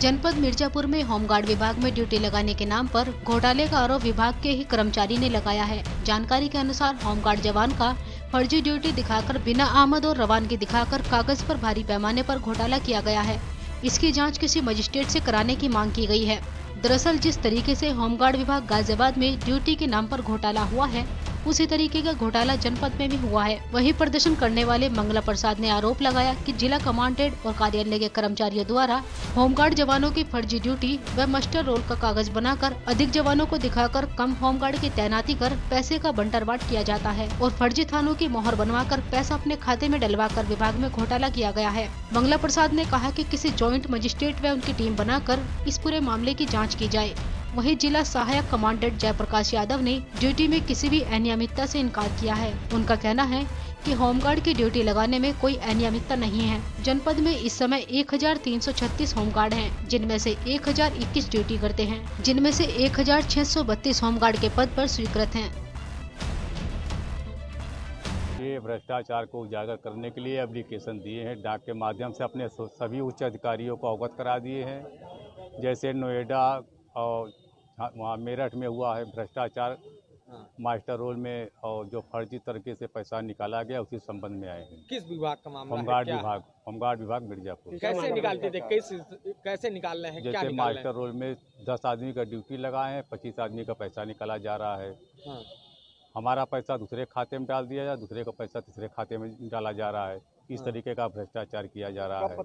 जनपद मिर्जापुर में होमगार्ड विभाग में ड्यूटी लगाने के नाम पर घोटाले का आरोप विभाग के ही कर्मचारी ने लगाया है। जानकारी के अनुसार होमगार्ड जवान का फर्जी ड्यूटी दिखाकर बिना आमद और रवानगी दिखाकर कागज़ पर भारी पैमाने पर घोटाला किया गया है। इसकी जाँच किसी मजिस्ट्रेट से कराने की मांग की गई है। दरअसल जिस तरीके से होमगार्ड विभाग गाजियाबाद में ड्यूटी के नाम पर घोटाला हुआ है उसी तरीके का घोटाला जनपद में भी हुआ है। वहीं प्रदर्शन करने वाले मंगला प्रसाद ने आरोप लगाया कि जिला कमांडेंट और कार्यालय के कर्मचारियों द्वारा होमगार्ड जवानों की फर्जी ड्यूटी व मस्टर रोल का कागज़ बनाकर अधिक जवानों को दिखाकर कम होमगार्ड की तैनाती कर पैसे का बंटरवाट किया जाता है और फर्जी थानों की मोहर बनवा कर पैसा अपने खाते में डलवा कर विभाग में घोटाला किया गया है। मंगला प्रसाद ने कहा कि किसी ज्वाइंट मजिस्ट्रेट व उनकी टीम बनाकर इस पूरे मामले की जाँच की जाए। वहीं जिला सहायक कमांडेंट जयप्रकाश यादव ने ड्यूटी में किसी भी अनियमितता से इनकार किया है। उनका कहना है कि होमगार्ड की ड्यूटी लगाने में कोई अनियमितता नहीं है। जनपद में इस समय 1336 होमगार्ड हैं, जिनमें से 1021 ड्यूटी करते हैं जिनमें से 1632 होमगार्ड के पद पर स्वीकृत हैं। ये भ्रष्टाचार को उजागर करने के लिए एप्लीकेशन दिए हैं। डाक के माध्यम से अपने सभी उच्च अधिकारियों को अवगत करा दिए हैं। जैसे नोएडा और वहाँ मेरठ में हुआ है भ्रष्टाचार हाँ। मास्टर रोल में और जो फर्जी तरीके से पैसा निकाला गया उसी संबंध में आए हैं। किस विभाग का मामला होमगार्ड विभाग होमगार्ड विभाग मिर्जापुर। कैसे निकालते थे? कैसे कैसे निकाल रहे हैं जैसे मास्टर रोल में दस आदमी का ड्यूटी लगाए हैं पच्चीस आदमी का पैसा निकाला जा रहा है। हाँ। हमारा पैसा दूसरे खाते में डाल दिया जाए दूसरे का पैसा तीसरे खाते में डाला जा रहा है। इस हाँ। तरीके का भ्रष्टाचार किया जा रहा है।